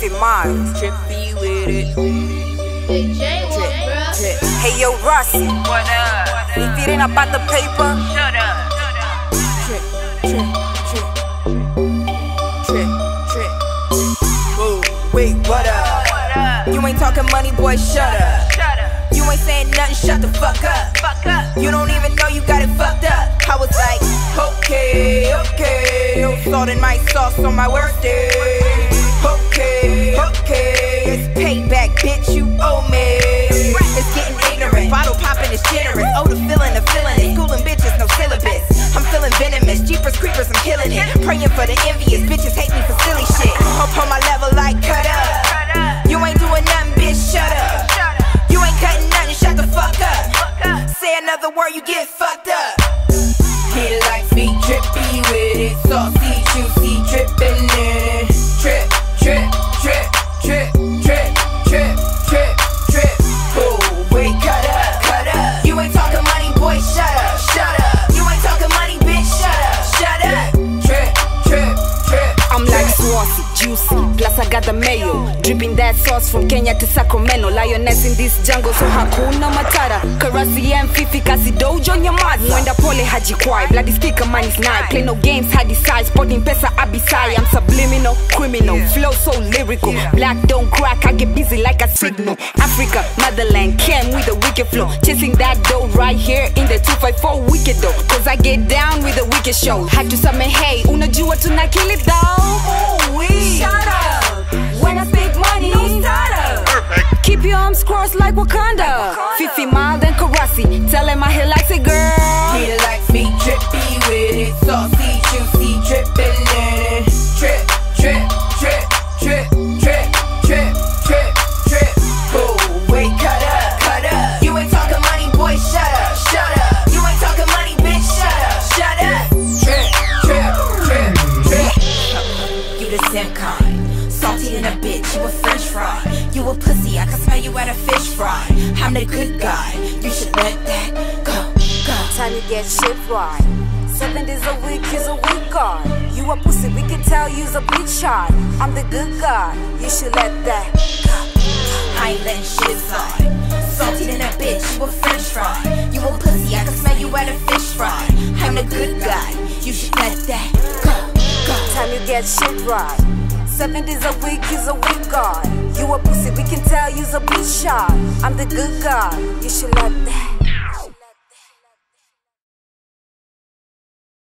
Fifi Mild. Trippy with it. Hey yo, Rossi. What up? If it ain't about the paper, Shut up. drip, drip, drip. Drip, drip. Whoa, wait, what up? You ain't talking money, boy, shut up. Shut up. You ain't saying nothing, shut the fuck up. Fuck up. You don't even know you got it fucked up. I was like, okay, okay. No salt in my sauce on my worst day. Okay. It's payback, bitch, you owe me. It's getting ignorant. Bottle popping is generous. Oh, the feeling, the feeling it. Schooling bitches, no syllabus. I'm feeling venomous. Jeepers, creepers, I'm killing it. Praying for the envious. Bitches hate me for silly shit. Up on my level like cut up. You ain't doing nothing, bitch, shut up. You ain't cutting nothing, shut the. Fuck up. Say another word, you get fucked up. Juicy, plus I got the mayo. Dripping that sauce from Kenya to Sacramento. Lioness in this jungle, so hakuna matata. Karasi and Fifi, kasi dojo nyamaza. Mwenda pole hajikwai, bloody sticker man is nine. Play no games, had decide, sporting pesa abisai. I'm subliminal, criminal, flow so lyrical. Black don't crack, I get busy like a signal. Africa, motherland, came with a wicked flow. Chasing that dough right here in the 254 wicked though. Cause I get down with the wicked show. Had to summon, hey, unajua tunakili though. Ooh, wee. Crossed like Wakanda. Fifi Mild and Karasi. Tell him I hit like a girl. He likes me drippy with it, saucy, juicy, dripping in it. Drip, drip, drip, drip, drip, drip. Oh, wait, cut up, cut up. You ain't talking money, boy, shut up, shut up. You ain't talking money, bitch, shut up, shut up. Drip, drip, drip, drip. You the same You a pussy, I can smell you at a fish fry. I'm the good guy, you should let that go, go. Time to get shit right. Seven days a week is a week guard. You a pussy, we can tell you's a bitch shot. I'm the good guy, you should let that go. I ain't letting shit slide. Salty than a bitch, you a french fry. You a pussy, I can smell you at a fish fry. I'm the good guy, you should let that go, go. Time you get shit right. Seven days a week is a week god. You a pussy, we can tell you's a bitch shot. I'm the good guy, you should let that